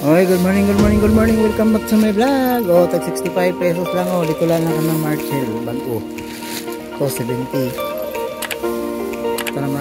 Okay, good morning, good morning, good morning. Welcome back to my vlog. Oh, tag 65 pesos lang oh. Dito lang ng Marshall. Bago. Ito, 70. Ito naman,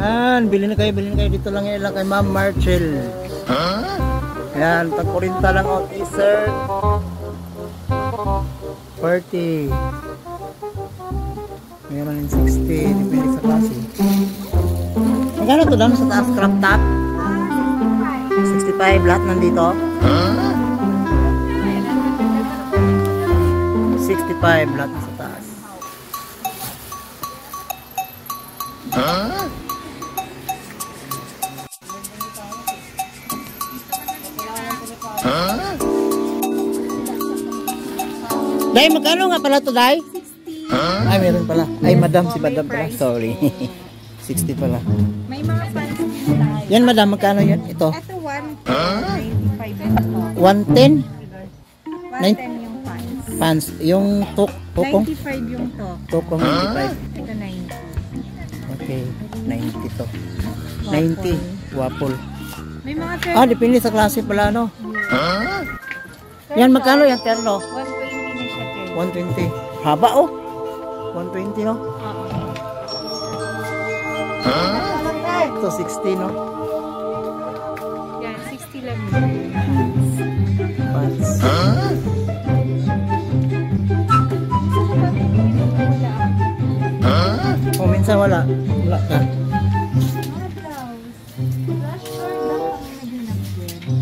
Yan, bilhin na kayo, bilhin na kayo. Dito lang yan lang kay Ma'am Marchel. Yan, tag 40 lang o t-shirt. 40. Meron din 60. Depende sa klase. Magkano to dam sa taas crop top? 65 lahat nandito. 65 lahat sa Day, magkano nga pala to, Day? 60. Ay, meron pala. Ay, madam, si madam pala. Sorry. 60 pala. May mga pants tayo. Yan, madam, magkano yan? Ito. Ito 195 yung top. 110 110 yung pants. pants. Yung tuk, tukong? 95 yung top. Tukong 95. Ito 90. Okay, 90 to. 90. Waffle. May mga Ah, 30. depende sa klase pala, no? Yan, magkano yan, terno? 120 na siya, Ted. 120. Haba, oh. 120, no? Oo. Ito, 60, no? Yan, 60 lang. Pants. Oh, minsan wala. Wala ka.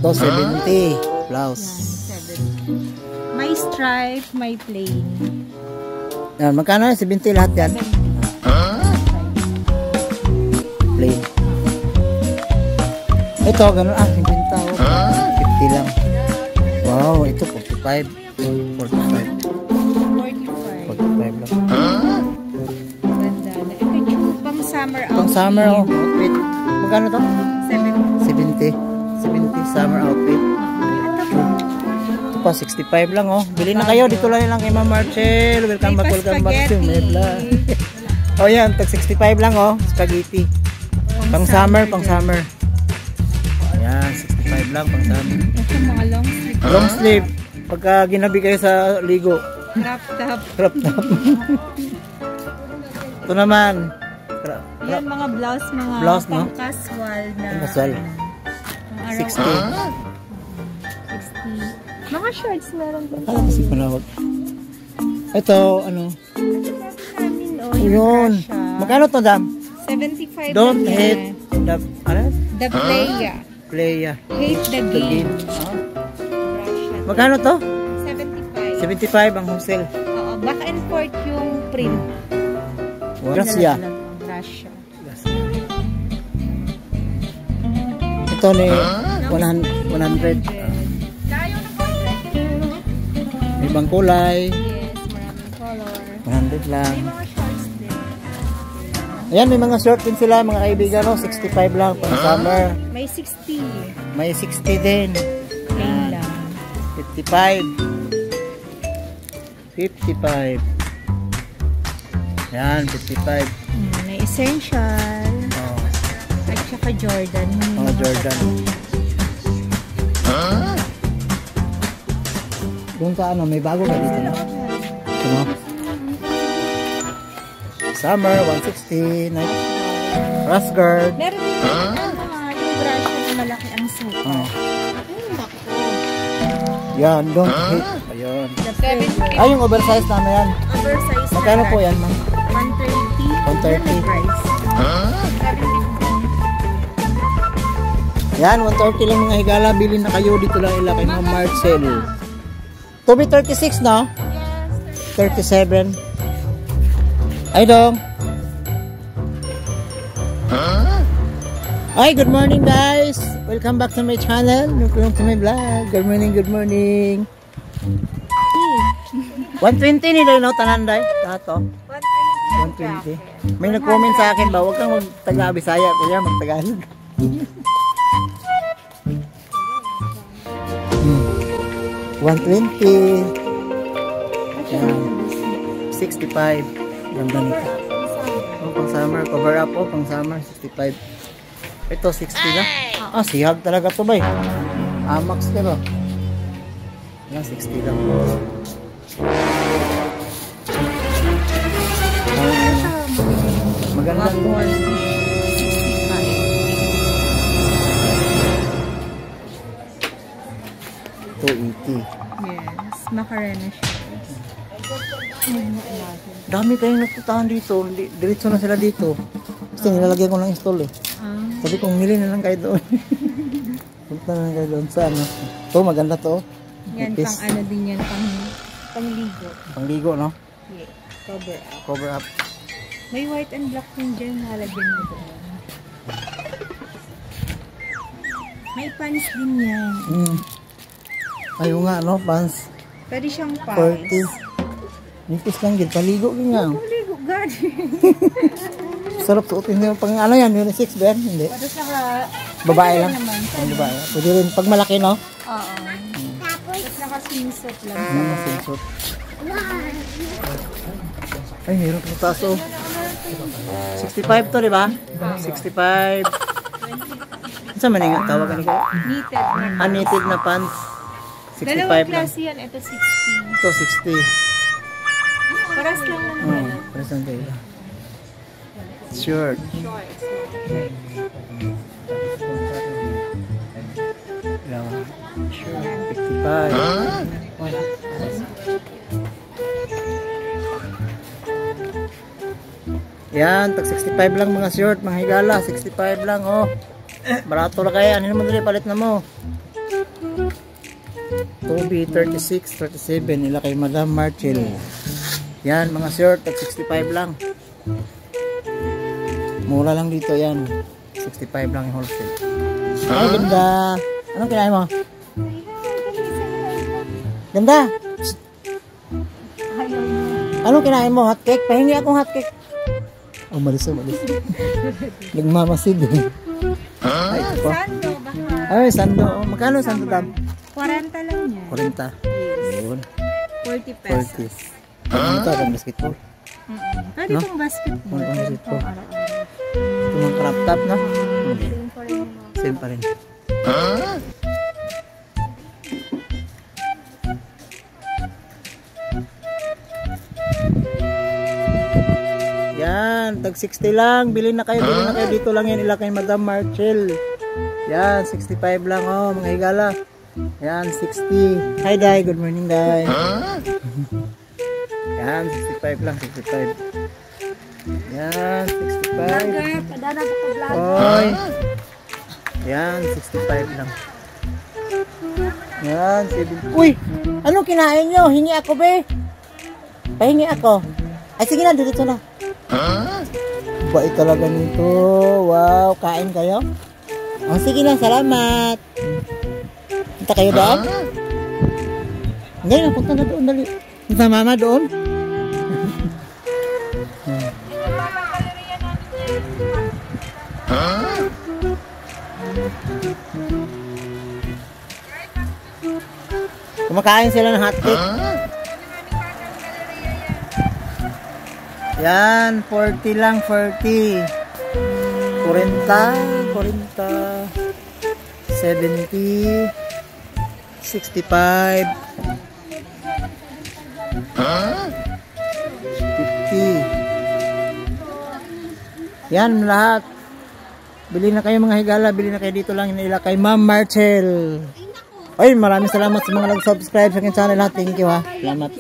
Ito, 70. Blouse. Stripe, may plain. Yan, magkano yan? 70 lahat yan? Plain. Ito, ganun. Ah, 50 oh. 50 lang. Wow, ito 45. 45. 45. 45 lang. Ganda na. Ito yung pang summer outfit. Pang summer. Outfit. Magkano to? 70. 70. 70 summer outfit. Ito pa, 65 lang oh. Bili na kayo. Dito lang lang kay Ma'am Marcel. Welcome back, welcome back to vlog. oh yan, tag 65 lang oh. Spaghetti. Pang summer, pang summer. Ayan, 65 lang pang summer. Ito mga long sleeve. Long sleeve. Pagka ginabi kayo sa ligo. Crop top. Crop top. Ito naman. Yan mga blouse, mga Blouse, no? casual na. Casual. Pang araw- 60. 60. Mga shorts meron din. Kala kasi panawag. Ito, ano? Yun. Magkano to, Dam? 75 Don't lang hate the, ano? The playa. Playa. Hate the game. Magkano to? 75. 75 ang wholesale. Oo, back and forth yung print. Gracia. Russia. Ito ni 100. 100. Ibang kulay. Yes, maraming color. 100 lang. May mga shorts din. Ayan, may mga short din sila, mga kaibigan. No? 65 lang pang summer. May 60. May 60 din. Plain lang. 55. 55. Yan, 55. Mm, may essential. Oh, At saka Jordan. Mga Jordan. Doon sa ano, may bago ka dito na. Ito mo. Summer, 160. Night. Rust guard. Meron din ano nga, yung brush na malaki ang suka. Oh. Yan, don't hate. Ayun. The 70 Ay, yung oversize na ano yan. oversized Magkano na po yan, ma'am? 130. 130. Yan ang price. 70. Yan, 130 lang mga higala. Bili na kayo dito lang ila kay Ma'am Marcel. To be 36, no? Yes. 37. Ay, dong. Hi, good morning guys! Welcome back to my channel. Welcome to my vlog. Good morning, good morning. 120 ni Day, no? Tanan Day. Lahat to. 120. May nag-comment sa akin ba, huwag kang mag-taga Bisaya, kuya, mag-Tagalog. 120. Yan. 65. Ganda nito. Oh, pang summer. Cover up po, pang summer. 65. Ito, 60 lang. Ah, sihag talaga to bay. Amax ka ba? Yan, 60 lang. Ah, maganda to. Macarena siya. Dami kayong nagpuntahan dito. Di- Diretso na sila dito. Kasi nilalagyan ko ng install eh. Ah, Sabi kong mili na lang kayo doon. Punta na lang kayo doon sa ano. Ito, maganda to. yan Nipis. pang ano din yan, pang pangligo. Pangligo, no? Yeah, cover up. Cover up. May white and black din dyan, halagyan mo doon. May pants din yan. Mm. Ayaw nga, no? Pants. Pwede siyang pants. 40. Nipis lang din. Paligo din nga. Pangligo, God. Sarap suotin nyo. Pang ano yan? Unisex ba yan? Hindi. Pwede sa ka... Babae lang. Pang babae. Pwede rin. Pag malaki, no? Oo. Tapos nakasinsot lang. Mga swimsuit. Ay, meron pa taso. 65 to, di ba? 65. Saan man yung tawagan ko? Knitted na. Unknitted na pants. 65 Dalawang lang. klase yan. Ito 60. Ito, 60. Paras lang naman. Hmm, present kayo. Shirt. Shorts. Ilang? Shirt. 55. Yan, tag 65 lang mga short, mga higala, 65 lang oh. Barato lang kaya, ano naman dali palit na mo? 2B 36, 37 nila kay Madam Marchel. Yan, mga short, tag 65 lang. Mura lang dito yan. 65 lang yung wholesale. Ay, ganda. Anong kinain mo? Ganda. Anong kinain mo? Hot cake? Pahingi akong hot cake. Oh, malis oh, malis. Nagmamasid eh. Ay. Sando. Ay, sando. Oh, Magkano sando dam? 40 lang yan. 40. Yun. 40 pesos. 40. Ano ito? Ang basketball. Mm-mm. Pwede No? pong basketball. Pang Pwede basketball. pong araw-araw. Ito mga crop top, no? Hmm. Same pa rin yung mga- Same pa rin. Yan, tag 60 lang. Bili na kayo, bili na kayo. Dito lang yan, ila kay Madam Marchel. Yan, 65 lang oh, mga higala. Yan, 60. Hi, Day. Good morning, Day. Yan, 65 lang, 65. Yan, 65. Padana sa pag Oy. Yan, 65 lang. Yan, 70. Uy! Anong kinain nyo? Hingi ako, be. Pahingi ako. Ay, sige na, dito na. Bait talaga nito. Wow, kain kayo? Oh, sige na, salamat. Punta kayo doon? Hindi na, punta na doon, dali. Punta mama doon. Kumakain sila ng hotcake. Yan, 40 lang, 40. 40, 40, 70, 65, 50. Yan lahat. Bili na kayo mga higala, bili na kayo dito lang nila kay Ma'am Marcel. Ay, maraming salamat sa mga nag-subscribe sa aking channel ha. Thank you ha. Salamat.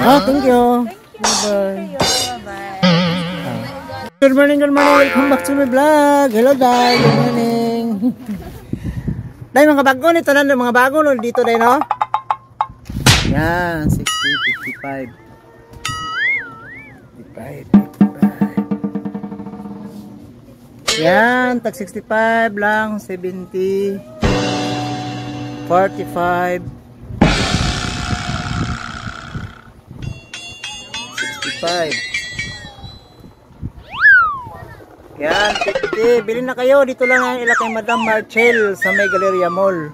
Ah, thank you. Bye-bye. Good morning, good morning. Welcome back to my vlog. Hello, Day. Good morning. Day, mga bago nito na. Mga bago no, dito, Day, no? Yan, 60, 55. 55, 55. Yan, tag 65 lang, 70, 45, 65. Yan, 50. Bilhin na kayo. Dito lang ang ila kay Madam Marcel sa may Galleria Mall.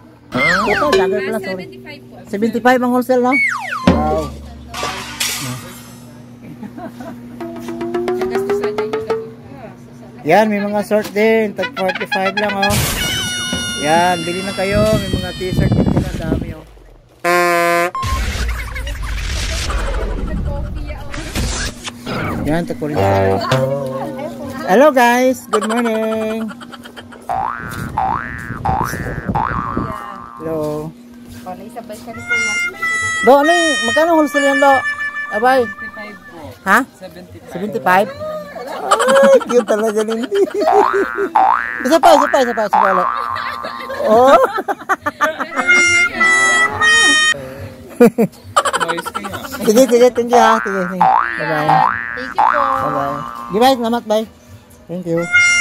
Ito, dagger pala, sorry. 75 po. 75 ang wholesale, no? Wow. Yan, may mga short din. Tag 45 lang, oh. Yan, bili na kayo. May mga t-shirt din sila. Dami, oh. Yan, tag 45. Hello, guys. Good morning. Hello. Do, ano yung, magkano wholesale yan, Do? Abay. 75 po. Ha? 75. 75? Ay, cute talaga hindi. isa pa, isa pa, isa pa, isa pa. Oh. sige, sige, thank you ha. Sige, sige. Bye-bye. Thank you po. Bye-bye. Bye-bye, salamat, bye. Thank you.